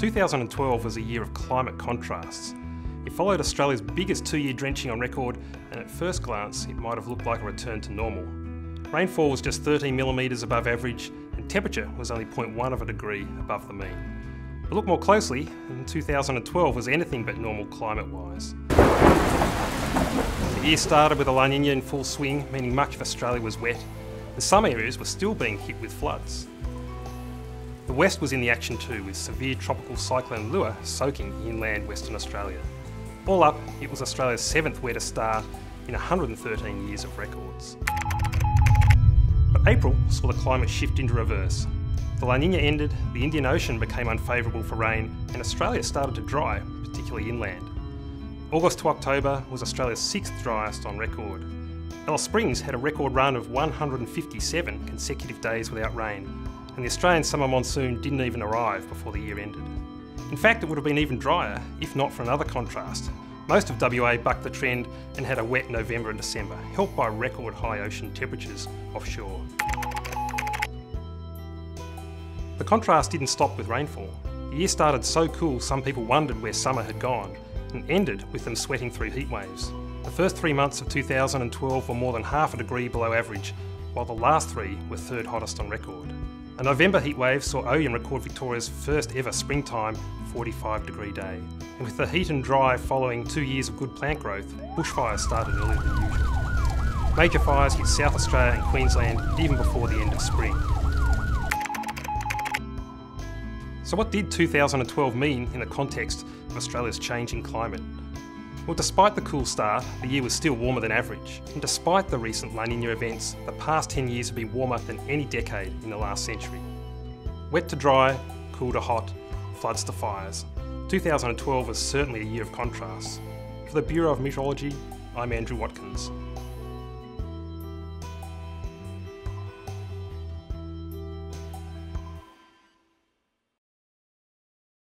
2012 was a year of climate contrasts. It followed Australia's biggest two-year drenching on record and at first glance it might have looked like a return to normal. Rainfall was just 13 millimetres above average and temperature was only 0.1 of a degree above the mean. But look more closely, and 2012 was anything but normal climate-wise. The year started with a La Nina in full swing, meaning much of Australia was wet, and some areas were still being hit with floods. The west was in the action too, with severe tropical cyclone Lua soaking inland Western Australia. All up, it was Australia's seventh wettest start in 113 years of records. But April saw the climate shift into reverse. The La Nina ended, the Indian Ocean became unfavourable for rain, and Australia started to dry, particularly inland. August to October was Australia's sixth driest on record. Alice Springs had a record run of 157 consecutive days without rain, and the Australian summer monsoon didn't even arrive before the year ended. In fact, it would have been even drier if not for another contrast. Most of WA bucked the trend and had a wet November and December, helped by record high ocean temperatures offshore. The contrast didn't stop with rainfall. The year started so cool some people wondered where summer had gone, and ended with them sweating through heat waves. The first three months of 2012 were more than half a degree below average, while the last three were third hottest on record. A November heatwave saw Oyen record Victoria's first ever springtime 45 degree day. And with the heat and dry following two years of good plant growth, bushfires started earlier than usual. Major fires hit South Australia and Queensland even before the end of spring. So what did 2012 mean in the context of Australia's changing climate? Well, despite the cool start, the year was still warmer than average. And despite the recent La Nina events, the past 10 years have been warmer than any decade in the last century. Wet to dry, cool to hot, floods to fires. 2012 was certainly a year of contrasts. For the Bureau of Meteorology, I'm Andrew Watkins.